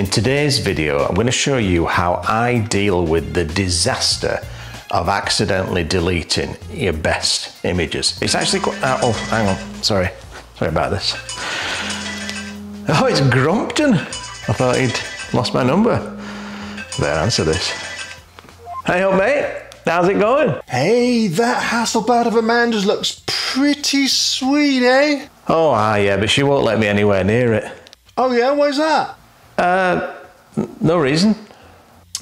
In today's video, I'm going to show you how I deal with the disaster of accidentally deleting your best images. It's actually quite, uh, oh, hang on, sorry. Sorry about this. Oh, it's Grumpton. I thought he'd lost my number. Better answer this. Hey up, mate. How's it going? Hey, that Hasselblad of Amanda's looks pretty sweet, eh? Oh, ah, yeah, but she won't let me anywhere near it. Oh, yeah? Why's that? Uh, no reason.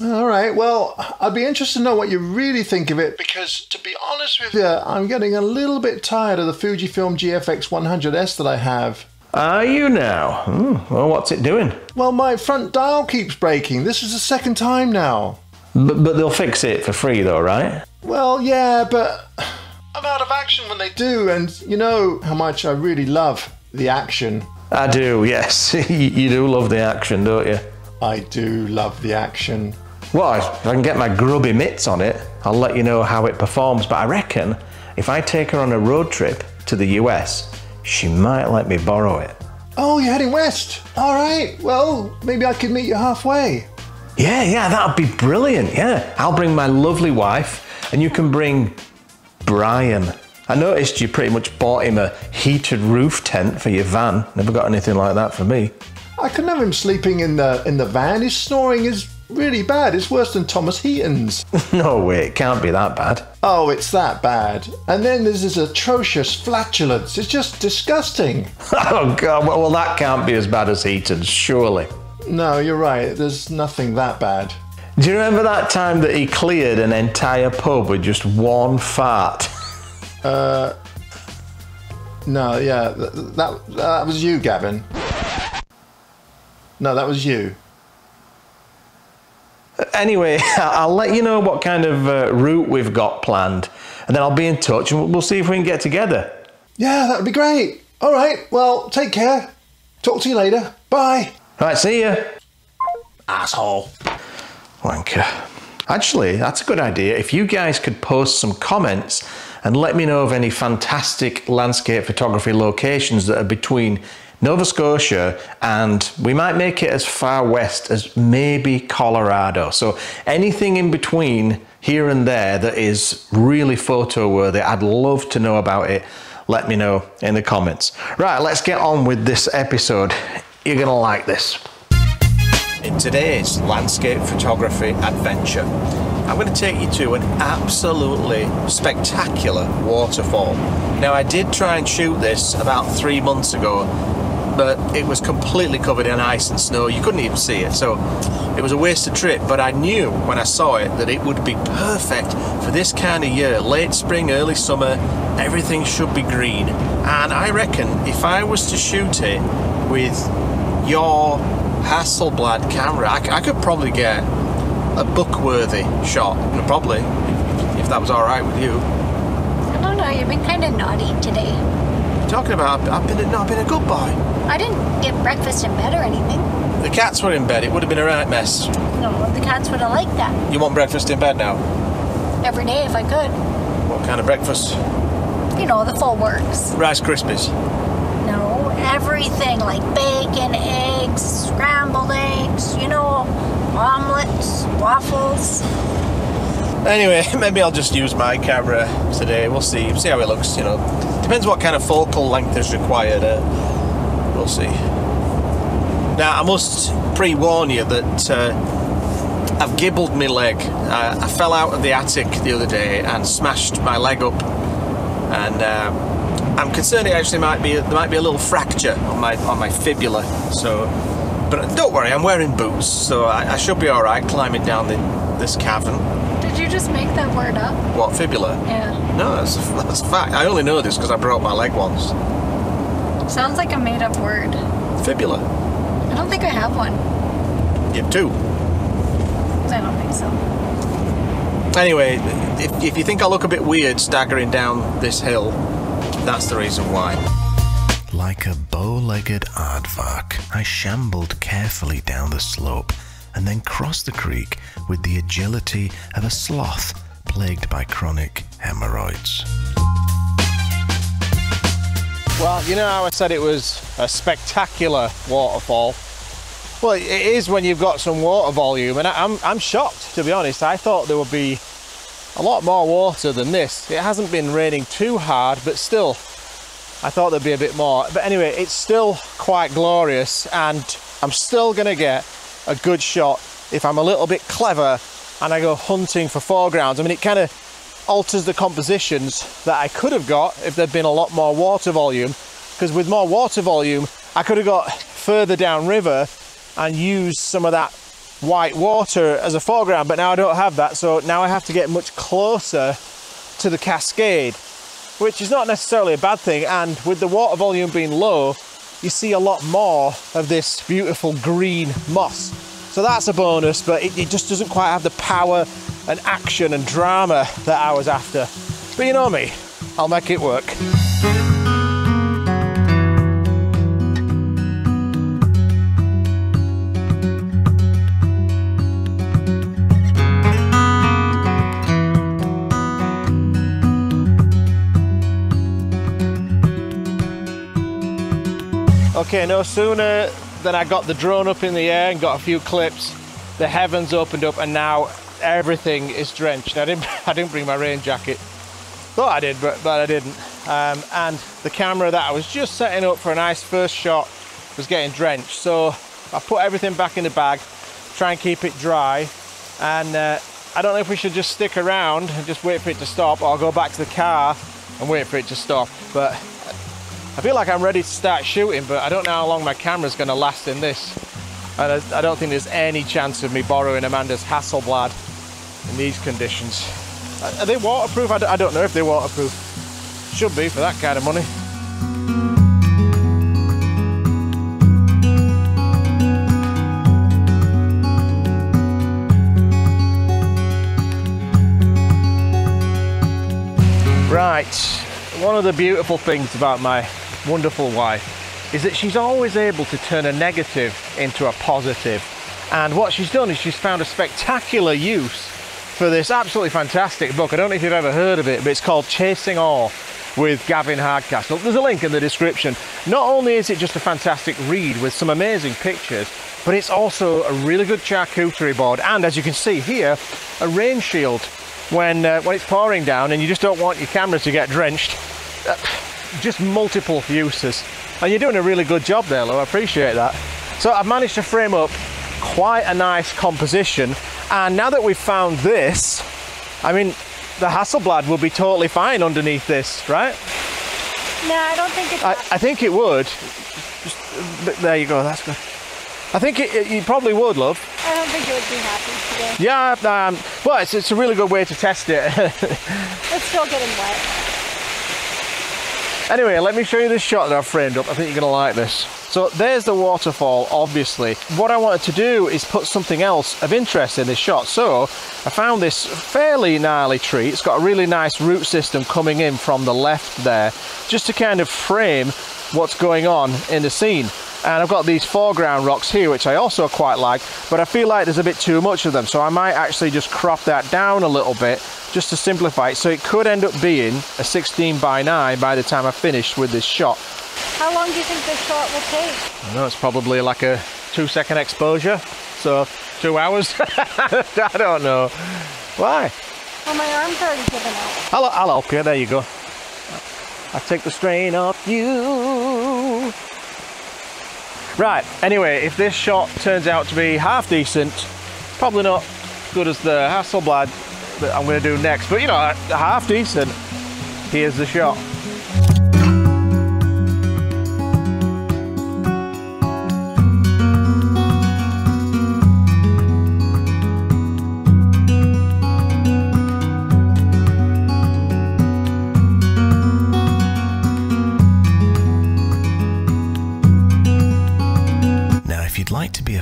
All right, well, I'd be interested to know what you really think of it because, to be honest with you, I'm getting a little bit tired of the Fujifilm GFX 100S that I have. Are you now? Hmm, well, what's it doing? Well, my front dial keeps breaking. This is the second time now. But, but they'll fix it for free, though, right? Well, yeah, but I'm out of action when they do, and you know how much I really love the action. I do, yes. you do love the action, don't you? I do love the action. Well, if I can get my grubby mitts on it, I'll let you know how it performs. But I reckon if I take her on a road trip to the US, she might let me borrow it. Oh, you're heading west? All right, well, maybe I could meet you halfway. Yeah, yeah, that'd be brilliant. Yeah, I'll bring my lovely wife, and you can bring Brian. I noticed you pretty much bought him a heated roof tent for your van. Never got anything like that for me. I couldn't have him sleeping in the in the van. His snoring is really bad. It's worse than Thomas Heaton's. no way, it can't be that bad. Oh, it's that bad. And then there's this atrocious flatulence. It's just disgusting. oh god, well, well that can't be as bad as Heaton's, surely. No, you're right. There's nothing that bad. Do you remember that time that he cleared an entire pub with just one fart? Uh, no, yeah, that, that, that was you, Gavin. No, that was you. Anyway, I'll let you know what kind of uh, route we've got planned, and then I'll be in touch and we'll see if we can get together. Yeah, that would be great. All right, well, take care. Talk to you later. Bye. All right, see ya. Asshole. Wanker. Actually, that's a good idea. If you guys could post some comments and let me know of any fantastic landscape photography locations that are between Nova Scotia and we might make it as far west as maybe Colorado. So anything in between here and there that is really photo worthy, I'd love to know about it. Let me know in the comments. Right, let's get on with this episode. You're gonna like this. In today's landscape photography adventure, I'm going to take you to an absolutely spectacular waterfall. Now, I did try and shoot this about three months ago, but it was completely covered in ice and snow. You couldn't even see it, so it was a wasted trip. But I knew when I saw it that it would be perfect for this kind of year late spring, early summer. Everything should be green. And I reckon if I was to shoot it with your Hasselblad camera, I, I could probably get a book-worthy shot. Probably, if that was all right with you. I don't know. You've been kind of naughty today. Talking about, I've been, I've been a good boy. I didn't get breakfast in bed or anything. The cats were in bed. It would have been a right mess. No, the cats would have liked that. You want breakfast in bed now? Every day if I could. What kind of breakfast? You know, the full works. Rice Krispies. No, everything like bacon, eggs, scrambled eggs, you know, omelets, waffles. Anyway, maybe I'll just use my camera today. We'll see. See how it looks. You know, depends what kind of focal length is required. Uh, we'll see. Now, I must pre-warn you that uh, I've gibbled my leg. Uh, I fell out of the attic the other day and smashed my leg up, and uh, I'm concerned it actually might be there might be a little fracture on my on my fibula. So, but don't worry, I'm wearing boots, so I, I should be all right climbing down the, this cavern. Did you just make that word up? What fibula? Yeah. No, that's a, that's a fact. I only know this because I broke my leg once. Sounds like a made up word. Fibula. I don't think I have one. You have two. I don't think so. Anyway, if, if you think I look a bit weird staggering down this hill, that's the reason why. Like a bow-legged aardvark, I shambled carefully down the slope and then crossed the creek with the agility of a sloth plagued by chronic hemorrhoids. Well, you know how I said it was a spectacular waterfall? Well, it is when you've got some water volume, and I'm, I'm shocked to be honest. I thought there would be a lot more water than this. It hasn't been raining too hard, but still, I thought there'd be a bit more. But anyway, it's still quite glorious, and I'm still gonna get a good shot if I'm a little bit clever and I go hunting for foregrounds. I mean, it kind of alters the compositions that I could have got if there'd been a lot more water volume. Because with more water volume, I could have got further downriver and used some of that white water as a foreground, but now I don't have that, so now I have to get much closer to the cascade, which is not necessarily a bad thing. And with the water volume being low, you see a lot more of this beautiful green moss. So that's a bonus, but it, it just doesn't quite have the power and action and drama that I was after. But you know me, I'll make it work. Okay, no sooner than I got the drone up in the air and got a few clips, the heavens opened up and now everything is drenched. I didn't, I didn't bring my rain jacket. Thought I did, but, but I didn't. Um, and the camera that I was just setting up for a nice first shot was getting drenched. So I put everything back in the bag, try and keep it dry. And uh, I don't know if we should just stick around and just wait for it to stop or go back to the car and wait for it to stop. But I feel like I'm ready to start shooting, but I don't know how long my camera's going to last in this. And I, I don't think there's any chance of me borrowing Amanda's Hasselblad in these conditions. Are they waterproof? I don't know if they're waterproof. Should be for that kind of money. Right, one of the beautiful things about my wonderful wife is that she's always able to turn a negative into a positive. And what she's done is she's found a spectacular use for this absolutely fantastic book. I don't know if you've ever heard of it, but it's called Chasing Awe with Gavin Hardcastle. There's a link in the description. Not only is it just a fantastic read with some amazing pictures, but it's also a really good charcuterie board. And as you can see here, a rain shield when, uh, when it's pouring down and you just don't want your camera to get drenched. Just multiple uses. And you're doing a really good job there, Lou. I appreciate that. So I've managed to frame up quite a nice composition. And now that we've found this, I mean, the Hasselblad will be totally fine underneath this, right? No, I don't think it's. I, I think it would. Just, there you go. That's good. I think it, it, you probably would, love. I don't think it would be happy today. Yeah, um, well, it's, it's a really good way to test it. it's still getting wet. Anyway, let me show you this shot that I've framed up. I think you're gonna like this. So there's the waterfall, obviously. What I wanted to do is put something else of interest in this shot. So I found this fairly gnarly tree. It's got a really nice root system coming in from the left there, just to kind of frame what's going on in the scene. And I've got these foreground rocks here, which I also quite like, but I feel like there's a bit too much of them. So I might actually just crop that down a little bit just to simplify it. So it could end up being a 16 by 9 by the time I finish with this shot. How long do you think this shot will take? I know it's probably like a two second exposure. So two hours? I don't know. Why? Well, my arm's already given out. I'll, I'll help you. There you go. I take the strain off you. Right, anyway, if this shot turns out to be half decent, probably not good as the Hasselblad that I'm going to do next, but you know, half decent, here's the shot.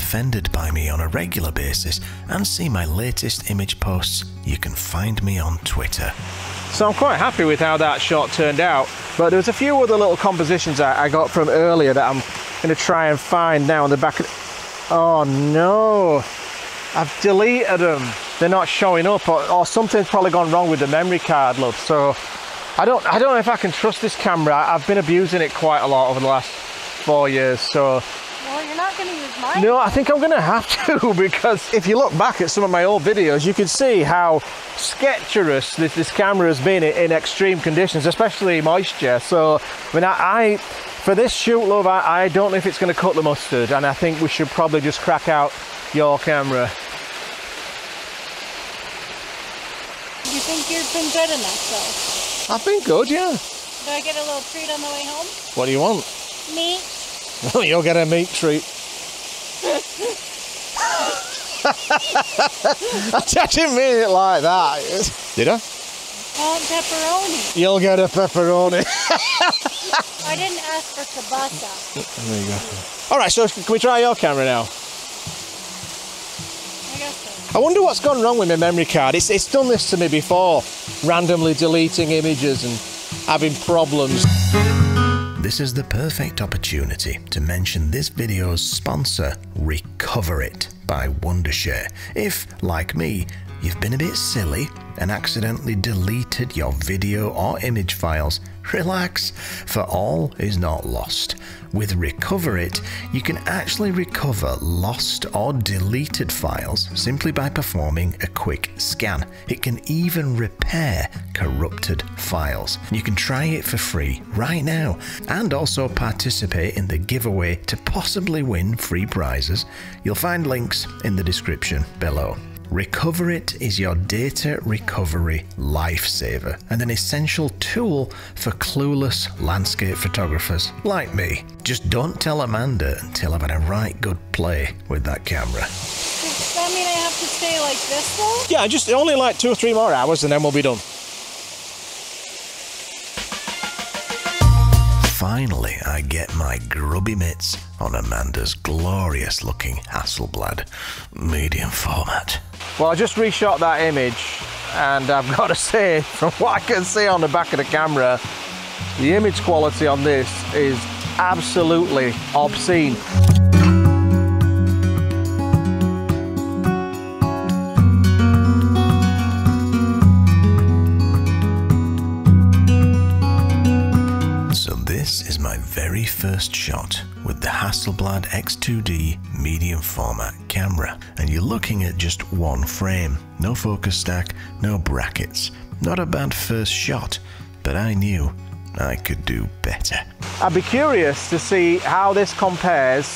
Offended by me on a regular basis and see my latest image posts, you can find me on Twitter. So I'm quite happy with how that shot turned out, but there was a few other little compositions I got from earlier that I'm going to try and find now on the back of... Oh no! I've deleted them. They're not showing up, or, or something's probably gone wrong with the memory card, love. So I don't, I don't know if I can trust this camera. I've been abusing it quite a lot over the last four years, so going to use mine. No, I think I'm going to have to because if you look back at some of my old videos, you can see how sketcherous this, this camera has been in, in extreme conditions, especially moisture. So, I mean, I, I for this shoot, love, I, I don't know if it's going to cut the mustard, and I think we should probably just crack out your camera. You think you've been good enough, though? I've been good, yeah. Do I get a little treat on the way home? What do you want? Meat? You'll get a meat treat. I didn't mean it like that. Did I? Want pepperoni? You'll get a pepperoni. I didn't ask for kielbasa. there you go. All right, so can we try your camera now? I guess so. I wonder what's gone wrong with my memory card. It's, it's done this to me before, randomly deleting images and having problems. This is the perfect opportunity to mention this video's sponsor, Recoverit by Wondershare. If, like me, you've been a bit silly and accidentally deleted your video or image files, relax, for all is not lost. With Recoverit, you can actually recover lost or deleted files simply by performing a quick scan. It can even repair corrupted files. You can try it for free right now and also participate in the giveaway to possibly win free prizes. You'll find links in the description below. Recoverit is your data recovery lifesaver and an essential tool for clueless landscape photographers like me. Just don't tell Amanda until I've had a right good play with that camera. Does that mean I have to stay like this, though? Yeah, just only like two or three more hours and then we'll be done. Finally, I get my grubby mitts on Amanda's glorious looking Hasselblad medium format. Well, I just reshot that image and I've got to say, from what I can see on the back of the camera, the image quality on this is absolutely obscene. My very first shot with the Hasselblad X2D medium format camera. And you're looking at just one frame. No focus stack, no brackets. Not a bad first shot, but I knew I could do better. I'd be curious to see how this compares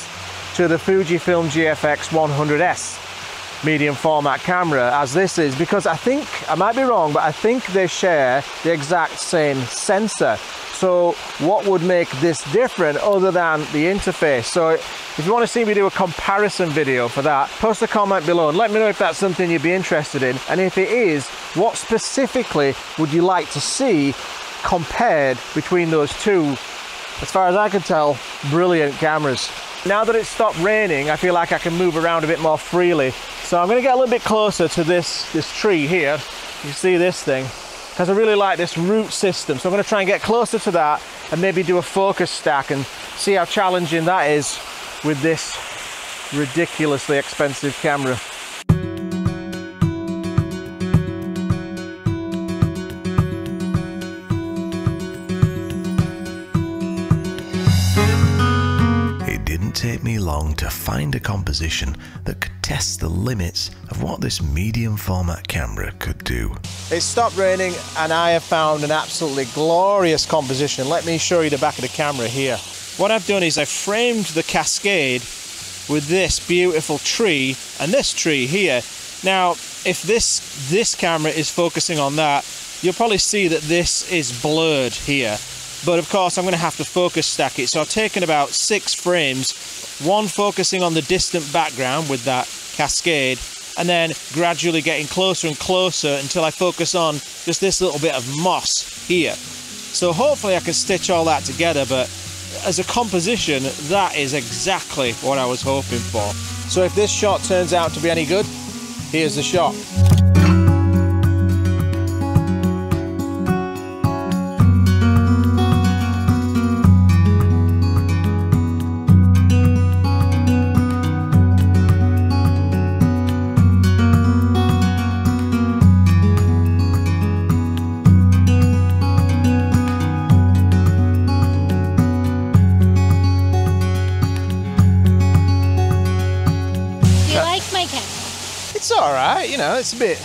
to the Fujifilm GFX 100S medium format camera as this is because I think, I might be wrong, but I think they share the exact same sensor. So what would make this different other than the interface? So if you want to see me do a comparison video for that, post a comment below and let me know if that's something you'd be interested in. And if it is, what specifically would you like to see compared between those two? As far as I can tell, brilliant cameras. Now that it's stopped raining, I feel like I can move around a bit more freely. So I'm gonna get a little bit closer to this, this tree here. You see this thing? Because I really like this root system. So I'm gonna try and get closer to that and maybe do a focus stack and see how challenging that is with this ridiculously expensive camera. To find a composition that could test the limits of what this medium format camera could do. It stopped raining and I have found an absolutely glorious composition. Let me show you the back of the camera here. What I've done is I've framed the cascade with this beautiful tree and this tree here. Now, if this this camera is focusing on that, you'll probably see that this is blurred here. But of course, I'm going to have to focus stack it. So I've taken about six frames, one focusing on the distant background with that cascade, and then gradually getting closer and closer until I focus on just this little bit of moss here. So hopefully I can stitch all that together, but as a composition, that is exactly what I was hoping for. So if this shot turns out to be any good, here's the shot. All right, you know. It's a bit,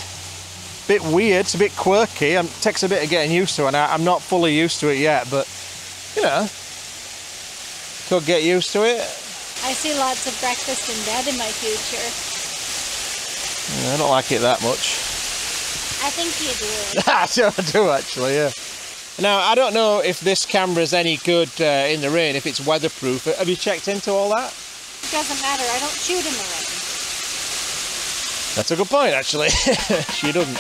bit weird. It's a bit quirky. It takes a bit of getting used to, and I, I'm not fully used to it yet. But you know, could get used to it. I see lots of breakfast in bed in my future. I don't like it that much. I think you do. I do, I do actually, yeah. Now, I don't know if this camera is any good uh, in the rain, if it's weatherproof. Have you checked into all that? It doesn't matter. I don't shoot in the rain. That's a good point, actually. she doesn't.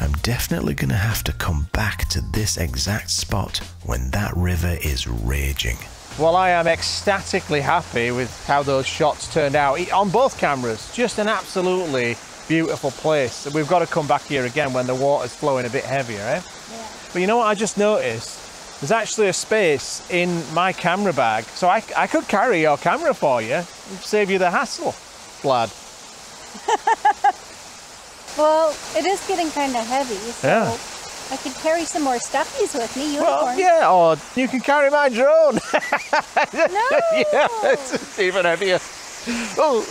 I'm definitely going to have to come back to this exact spot when that river is raging. Well, I am ecstatically happy with how those shots turned out on both cameras. Just an absolutely beautiful place. We've got to come back here again when the water's flowing a bit heavier, eh? Yeah. But you know what I just noticed? There's actually a space in my camera bag, so I, I could carry your camera for you, and save you the hassle, lad. Well, it is getting kind of heavy, so Yeah. I could carry some more stuffies with me. Unicorn. Well, yeah, or you can carry my drone. No. yeah, it's, it's even heavier. Oh,